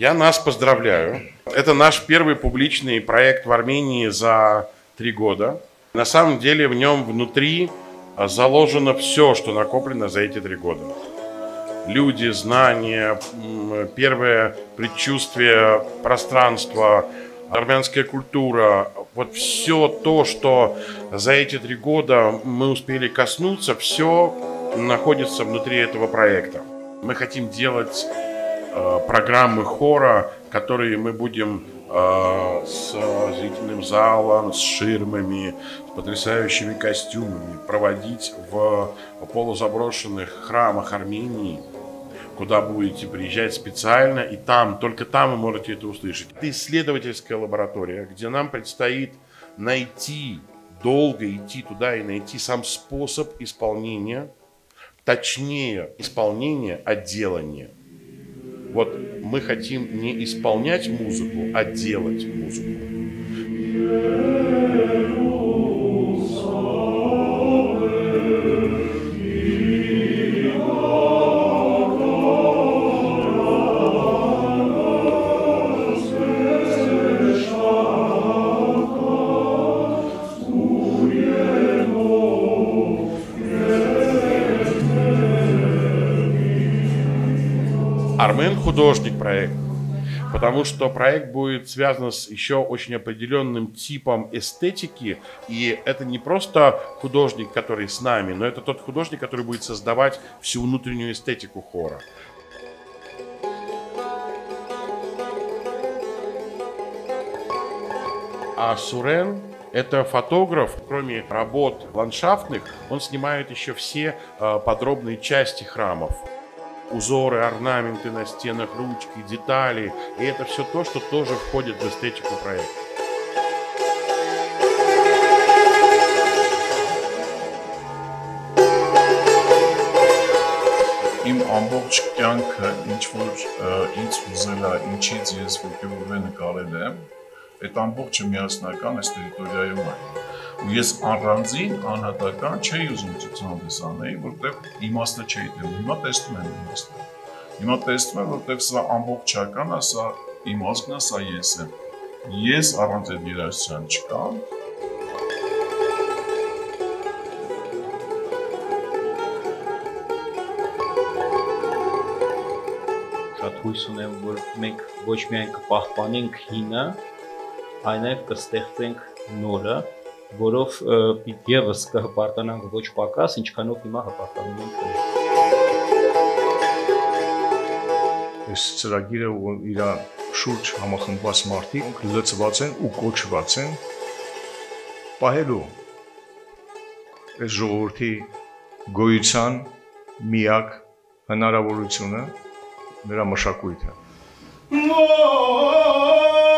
Я нас поздравляю. Это наш первый публичный проект в Армении за три года. На самом деле в нем внутри а, заложено все, что накоплено за эти три года. Люди, знания, первое предчувствие пространства, армянская культура, вот все то, что за эти три года мы успели коснуться, все находится внутри этого проекта. Мы хотим делать программы хора, которые мы будем э, с зрительным залом, с ширмами, с потрясающими костюмами проводить в полузаброшенных храмах Армении куда будете приезжать специально, и там, только там вы можете это услышать. Это исследовательская лаборатория, где нам предстоит найти, долго идти туда и найти сам способ исполнения, точнее исполнения, а делания. Вот мы хотим не исполнять музыку, а делать музыку. Армен художник проекта, потому что проект будет связан с еще очень определенным типом эстетики, и это не просто художник, который с нами, но это тот художник, который будет создавать всю внутреннюю эстетику хора. А Сурен это фотограф, кроме работ ландшафтных, он снимает еще все э, подробные части храмов узоры, орнаменты на стенах, ручки, детали. И это все то, что тоже входит в эстетику проекта. իմ ամբողջ կյանքը ինչ որ ինձ ուզել է, ինչից ես ոգևորվել նկարել եմ, այդ ամբողջը միասնական այս տերիտորիայում է ու ես առանձին անհատական չէի ուզում ցուցահանդես անեի, որտեղ իմաստը չէի դեմ։ Հիմա տեսնում եմ իմաստը։ Հիմա տեսնում եմ, որտեղ սա ամբողջական է, սա իմ ազգն է, սա ես եմ։ Ես առանց այդ երաժշտության չկամ, հույս ունեմ, որ մենք ոչ միայն կպահպանենք հինը, այլև կստեղծենք նորը, որով եւս կհպարտանանք ոչ պակաս, ինչքանով հիմա հպարտանում ենք։ Այս ծրագիրը իր շուրջ համախմբված մարդիկ լծված են ու կոչված են պահելու այս ժողովրդի գոյության միակ հնարավորությունը նրա մշակույթը։ Ո